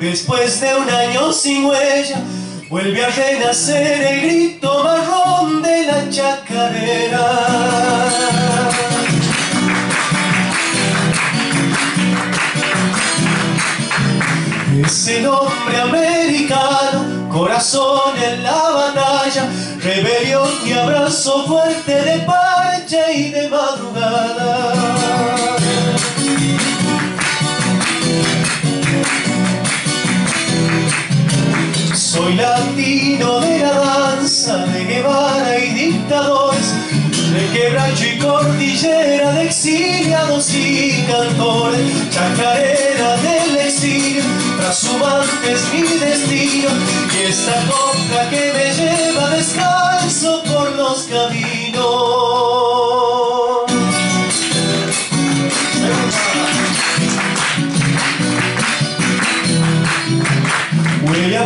Después de un año sin huella, vuelve a renacer el grito marrón de la chacarera. Es el hombre americano, corazón en la batalla, rebelión y abrazo fuerte de parche y de madrugada. Latino de la danza, de Guevara y dictadores, de quebracho y cordillera, de exiliados y cantores, chacarera del exilio, trashumante es mi destino, y esta copa que me lleva descalzo por los caminos.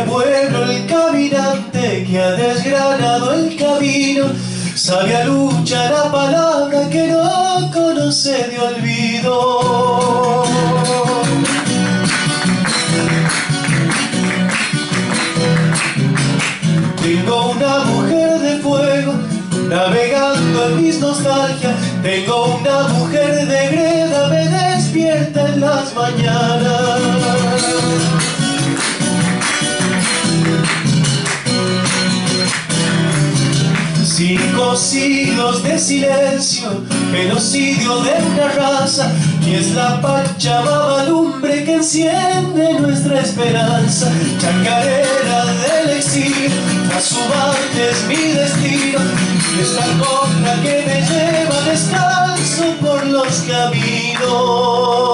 Pueblo que ha desgranado el camino, sabe a lucha la palabra que no conoce de olvido. Tengo una mujer de fuego navegando en mis nostalgias, tengo una mujer de greda me despierta en las mañanas. Cinco siglos de silencio, genocidio de una raza, y es la pachamama lumbre que enciende nuestra esperanza. Chacarera del exilio, a su es mi destino, y es la que me lleva descalzo por los caminos.